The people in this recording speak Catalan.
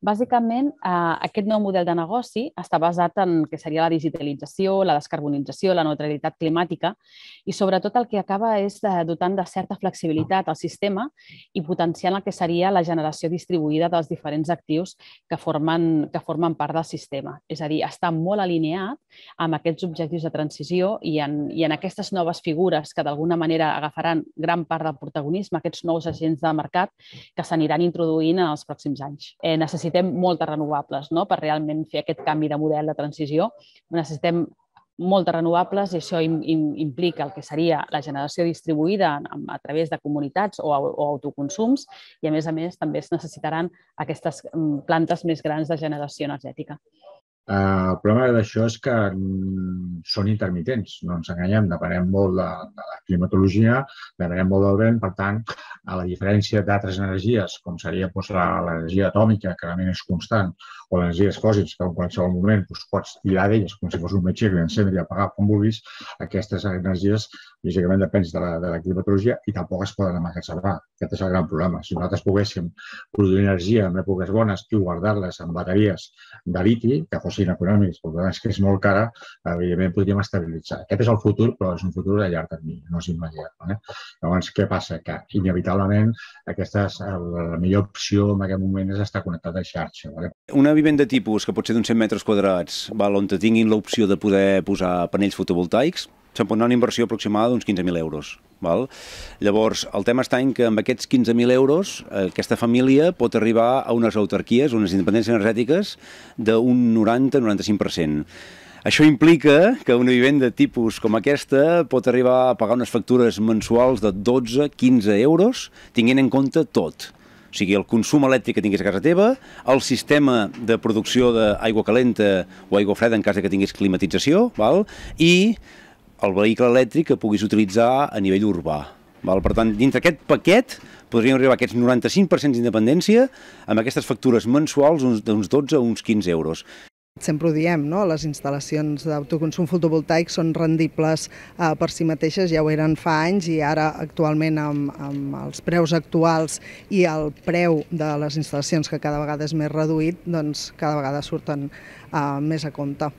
Bàsicament, eh, aquest nou model de negoci està basat en que seria la digitalització, la descarbonització, la neutralitat climàtica i sobretot el que acaba és de, dotant de certa flexibilitat al sistema i potenciant el que seria la generació distribuïda dels diferents actius que formen, que formen part del sistema. És a dir, està molt alineat amb aquests objectius de transició i en, i en aquestes noves figures que d'alguna manera agafaran gran part del protagonisme, aquests nous agents de mercat que s'aniran introduint en els pròxims anys. Eh, necessitem necessitem moltes renovables no? per realment fer aquest canvi de model de transició. Necessitem moltes renovables i això im, im, implica el que seria la generació distribuïda a, través de comunitats o, o autoconsums i, a més a més, també es necessitaran aquestes mm, plantes més grans de generació energètica. Uh, el problema d'això és que mm, són intermitents, no ens enganyem, depenem molt de, de la climatologia, depenem molt del vent, per tant, a la diferència d'altres energies, com seria doncs, l'energia atòmica, que realment és constant, o l'energia fòssils, que en qualsevol moment doncs, pots tirar d'elles com si fos un metge i encendre i apagar com vulguis, aquestes energies, lògicament, depèn de la, de la climatologia i tampoc es poden emmagatzemar. Aquest és el gran problema. Si nosaltres poguéssim produir energia amb èpoques bones i guardar-les en bateries de liti, que fossin econòmics, però és que és molt cara, evidentment podríem estabilitzar. Aquest és el futur, però és un futur de llarg termini, no és immediat. Eh? Llavors, què passa? Que inevitablement aquesta és la millor opció en aquest moment és estar connectat a xarxa. Vale? Una vivenda tipus que pot ser d'uns 100 metres quadrats, val, on tinguin l'opció de poder posar panells fotovoltaics, anar una inversió aproximada d'uns 15.000 euros. Val? Llavors, el tema està en que amb aquests 15.000 euros eh, aquesta família pot arribar a unes autarquies, unes independències energètiques d'un 90-95%. Això implica que una vivenda tipus com aquesta pot arribar a pagar unes factures mensuals de 12-15 euros, tinguent en compte tot. O sigui, el consum elèctric que tinguis a casa teva, el sistema de producció d'aigua calenta o aigua freda en cas que tinguis climatització, val? i el vehicle elèctric que puguis utilitzar a nivell urbà. Val? Per tant, dintre aquest paquet podríem arribar a aquests 95% d'independència amb aquestes factures mensuals d'uns 12 a uns 15 euros. Sempre ho diem, no? les instal·lacions d'autoconsum fotovoltaic són rendibles eh, per si mateixes, ja ho eren fa anys i ara actualment amb, amb els preus actuals i el preu de les instal·lacions que cada vegada és més reduït, doncs cada vegada surten eh, més a compte.